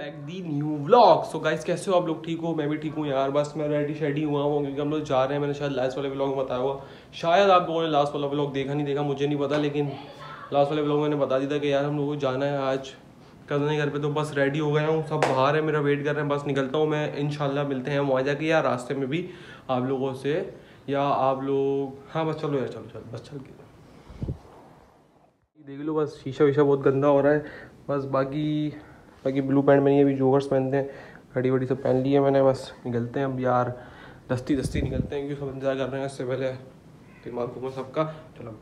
Back the new vlog so guys कैसे हो आप लोग? ठीक हो? मैं भी ठीक हूँ यार। बस मैं रेडी शेडी हुआ हूँ क्योंकि हम लोग जा रहे हैं। मैंने शायद लास्ट वाले व्लॉग में बताया हुआ। शायद आप लोगों ने लास्ट वाला व्लॉग देखा, नहीं देखा, मुझे नहीं पता, लेकिन लास्ट वाले व्लॉग मैंने बता दिया था कि यार हम लोगों को जाना है आज। कज़न घर पे तो बस रेडी हो गया हूँ। सब बाहर है, मेरा वेट कर रहे हैं, बस निकलता हूँ मैं। इनशाला मिलते हैं वहाँ जाके। या रास्ते में भी आप लोगों से, या आप लोग हाँ बस चलो यार, चलो चलो, बस चल के। देख लो, बस शीशा वीशा बहुत गंदा हो रहा है। बस बाकी बाकी ब्लू पैंट में नहीं अभी जोगर्स पहनते हैं। घड़ी वड़ी सब पहन ली है मैंने, बस निकलते हैं। अब यार दस्ती दस्ती निकलते हैं क्योंकि सब इंतज़ार कर रहे हैं इससे पहले दिमाग घूमा सबका। चलो।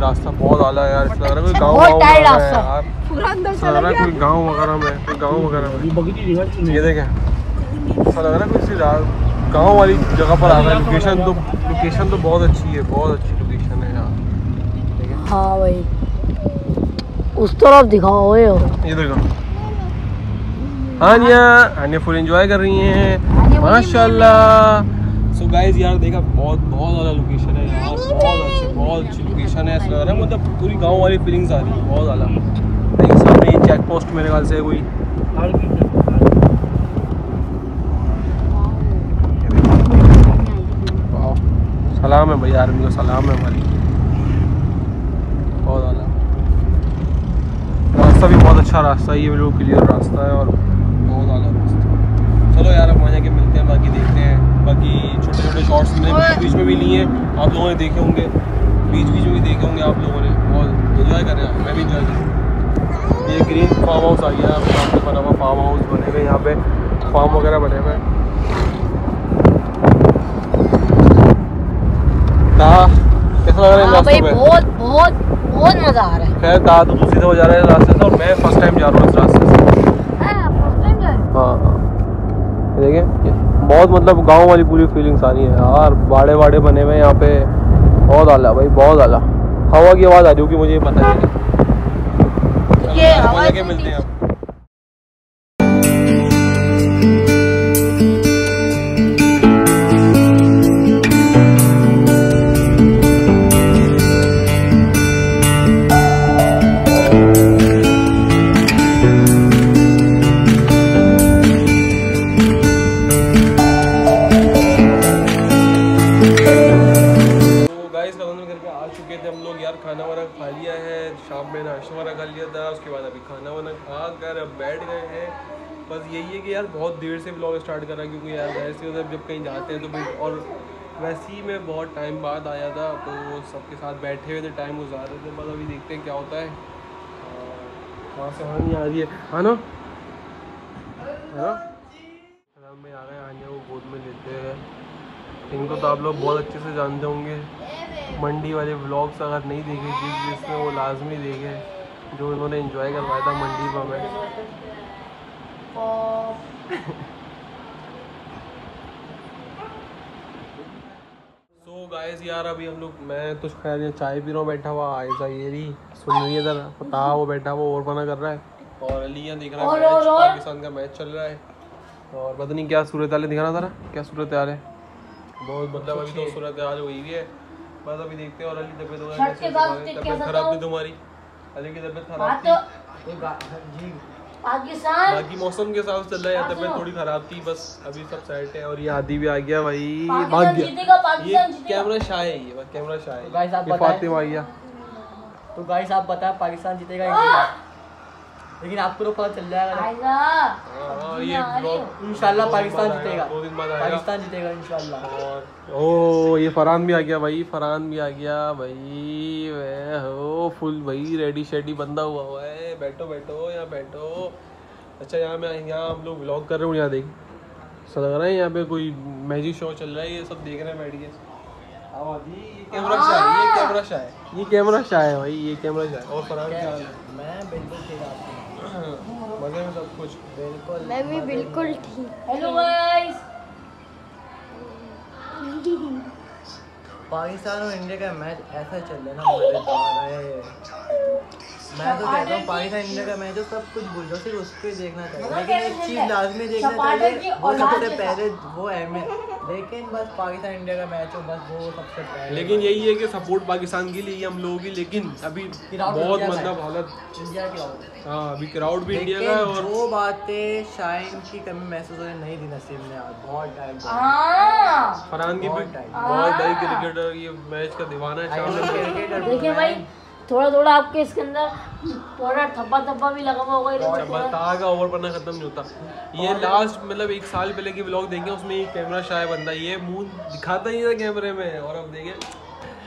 रास्ता बहुत आला है यार लग रहा है कोई गाँव है यार। पूरा अंदर ऐसा लग कोई गाँव वगैरह में कोई गाँव वगैरह में। ये देखें ऐसा लग रहा है कोई सी गाँव वाली जगह पर आ गए लोकेशन तो लोकेशन तो बहुत अच्छी है बहुत अच्छी लोकेशन है यार। ठीक है हाँ भाई। उस तरफ़ दिखाओ ओए ये देखो। हानिया हानिया फुल एंजॉय कर रही हैं। माशाल्लाह। गाइस यार देखा बहुत बहुत ज़्यादा लोकेशन है यार बहुत अच्छी बहुत अच्छी लोकेशन है ऐसा लग रहा है मतलब पूरी गाँव वाली फीलिंग्स आ रही है बहुत ज़्यादा। देखिए सामने ये चेक पोस्ट मेरे ख्याल से कोई। सलाम है भाई आर्मी को सलाम है हमारी बहुत ज़्यादा। रास्ता भी बहुत अच्छा रास्ता है ये बिल्कुल क्लियर रास्ता है और बहुत ज़्यादा रास्ता चलो यार हम वहाँ जाके मिलते हैं बाकी देखते हैं। बाकी छोटे छोटे शॉर्ट्स मैंने बीच बीच में भी लिए हैं। आप लोगों ने देखे होंगे। बीच बीच में भी देखे होंगे आप लोगों ने। बहुत इन्जॉय कर रहे हैं मैं भी इन्जॉय कर रहा हूँ। ये ग्रीन फार्म हाउस आ गया है बना हुआ फार्म हाउस बने हुए यहाँ पे फार्म वगैरह बने हुए कैसा लग रहा है हाँ भाई बहुत बहुत बहुत मज़ा आ रहा है। खैर ता तो जा रहा है रास्ते से और मैं फ़र्स्ट टाइम जा रहा हूँ इस रास्ते से। हाँ, first बहुत मतलब गाँव वाली पूरी फीलिंग्स आ रही है। यार बाड़े वाड़े बने हुए हैं यहाँ पे। बहुत आला भाई बहुत आला। हवा की आवाज़ आ रही होगी मुझे पता नहीं। ये हवा के मिलते हैं हम लोग यार खाना वाना खा लिया है, शाम में नाश्ता वाना खा लिया था, उसके बाद अभी खाना वाना खा कर अब बैठ गए हैं। बस यही है कि यार बहुत देर से ब्लॉग स्टार्ट करा क्योंकि यार वैसे ही उधर जब कहीं जाते हैं तो भाई और वैसे ही मैं बहुत टाइम बाद आया था तो सबके साथ बैठे हुए थे टाइम गुजार रहे थे, बस अभी देखते हैं क्या होता है। वहाँ से हानि आ रही है? हाँ ना? है? ना हम में आ गए आनिया को गोद में लेते हैं। इनको तो आप लोग बहुत अच्छे से जानते होंगे। मंडी वाले व्लॉग्स अगर नहीं देखे जिस जिसने वो लाजमी देखे जो इन्होंने एंजॉय करवाया था मंडी में। हमें सो गाइस यार अभी हम लोग मैं तो खैर ये चाय पी रहा हूँ बैठा हुआ आयजा ये रही सुन रही है इधर पता वो बैठा हुआ और बना कर रहा है। और अली यहाँ देख रहा है? पाकिस्तान का मैच चल रहा है। और पता नहीं क्या सूरत हाल है दिखाना जरा क्या सूरत हाल है? बहुत मतलब अभी तो सूरत हाल हुई भी है। बस अभी देखते हैं और अली तबीयत वगैरह है खराब था? थी तुम्हारी? अली की तबीयत खराब बात थी। तो जी। पाकिस्तान। बाकी मौसम के हिसाब से चल रहा है तबीयत थोड़ी खराब थी बस अभी सब सेट है और ये आदि भी आ गया भाई। भाग गया। ये कैमरा शाह है ये बस कैमरा शाह है। Guys, आप बताएँ। फातिमा आ गया तो गाइस आप बताएँ पाकिस्तान जीतेगा इंडिया लेकिन आपको तो पता चल जाएगा हाँ, ये ब्लॉग इंशाल्लाह पाकिस्तान जीतेगा। दो दिन बाद आएगा। पाकिस्तान जीतेगा इंशाल्लाह। और ओ ये फरहान भी आ गया भाई फरहान भी आ गया भाई वे हो फुल भाई रेडी शेडी बंदा हुआ हुआ है। बैठो बैठो यहाँ बैठो। अच्छा यहाँ मैं यहाँ हम लोग व्लॉग कर रहे हो यहाँ देख। ऐसा लग रहा है यहाँ पे कोई मैजिक शो चल रहा है ये सब देख रहे हैं बैठ के। ये कैमरा शाह है ये कैमरा शाह है। ये कैमरा शाह है भाई ये कैमरा शाह है। और फरहान क्या है? मैं बिल्कुल मज़े में सब कुछ? बिल्कुल। मैं भी बिल्कुल ठीक। हेलो गाइस पाकिस्तान और इंडिया का मैच ऐसा चल रहा है ना मज़ेदार है। मैं तो कहता हूँ पाकिस्तान इंडिया का मैच हो सब कुछ भूल जाओ सिर्फ़ उसको ही देखना चाहिए लेकिन एक चीज़ लाजमी देखना चाहिए वो सबसे पहले वो अहमियत लेकिन बस पाकिस्तान इंडिया का मैच हो बस वो सबसे पहले लेकिन यही है कि सपोर्ट पाकिस्तान के लिए हम लोगों की लेकिन अभी बहुत मतलब हालत इंडिया की हाँ। अभी क्राउड भी इंडिया का है और वो बातें शाइन की कमी महसूस होने नहीं दी नसीब ने आज। बहुत टाइम हाँ। फरहान की भी बहुत टाइम। बहुत बड़ी क्रिकेटर ये मैच का दीवाना है देखिए भाई थोड़ा थोड़ा आपके इसके अंदर थोड़ा थप्पा थप्पा भी लगा हुआ होगा इधर बता का ओवर पन्ना खत्म नहीं होता। ये लास्ट मतलब एक साल पहले की व्लॉग देखे उसमें ये कैमरा शाय बंदा ये मुँह दिखाता ही था कैमरे में। और अब देखे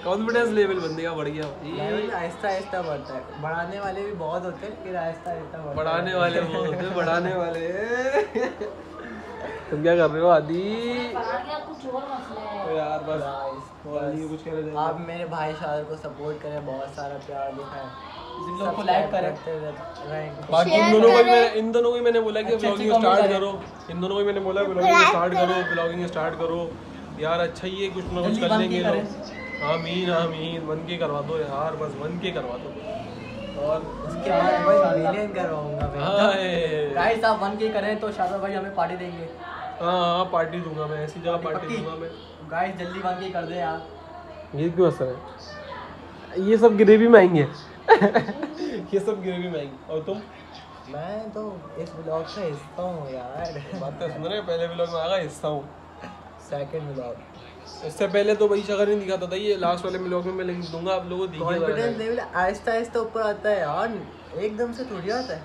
कॉन्फिडेंस लेवल बंदे का बढ़ गया। आहिस्ता आहिस्ता बढ़ता है। बढ़ाने वाले भी बहुत होते हैं फिर आहिस्ता आहिस्ता बढ़ाने वाले वो होते हैं, बढ़ाने वाले। तुम क्या कर रहे हो आदि? फरहान का कुछ और मसला है तो यार बस कुछ कह रहे थे आप मेरे भाई शाहर को सपोर्ट करें बहुत सारा प्यार दिखाएँ। इन लोगों को Subscribe करें। बाकी इन दोनों को भी मैंने इन दोनों को भी मैंने बोला कि ब्लॉगिंग स्टार्ट करो। इन दोनों को भी मैंने बोला ब्लॉगिंग स्टार्ट करो ब्लॉगिंग स्टार्ट करो। यार अच्छा ही है कुछ ना कुछ कर लेंगे लोग आमीन आमीन। बन के करवा दो यार बस बन के करवा दो। और उसके बाद भाई मिलियन करवाऊँगा हाय। मैं। गाइस आप वन के करें तो शादा भाई हमें पार्टी देंगे। हाँ हाँ पार्टी दूँगा मैं ऐसी जगह पार्टी दूँगा मैं। गाइस जल्दी वन के कर दे यार। ये क्यों असर है? ये सब ग्रेवी महँगी है ये सब ग्रेवी महँगी और तुम? मैं तो इस ब्लॉग का हिस्सा हूँ यार। बातें सुन रहे पहले ब्लॉग में आगा हिस्सा हूँ। सेकंड ब्लॉग इससे पहले तो भाई शक्ल नहीं दिखाता था ये लास्ट वाले ब्लॉग में मैं लिंक दूँगा आप लोगों को कॉन्फिडेंस लेवल आहिस्ता आहिस्ता ऊपर आता है यार एकदम से थोड़ी आता है।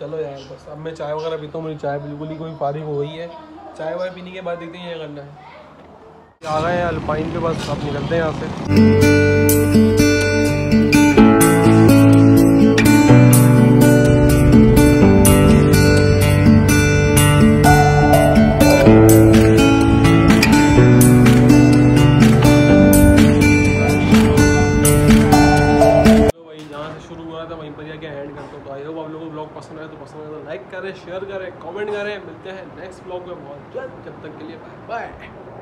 चलो यार बस अब मैं चाय वगैरह पीता हूँ मेरी चाय बिल्कुल ही कोई फारिग हो गई है। चाय वाय पीने के बाद देखते हैं ये करना है। आ गए अल्पाइन पे बस अब निकलते हैं यहाँ से। करें शेयर करें कमेंट करें। मिलते हैं नेक्स्ट ब्लॉग में बहुत जल्द, जब तक के लिए बाय बाय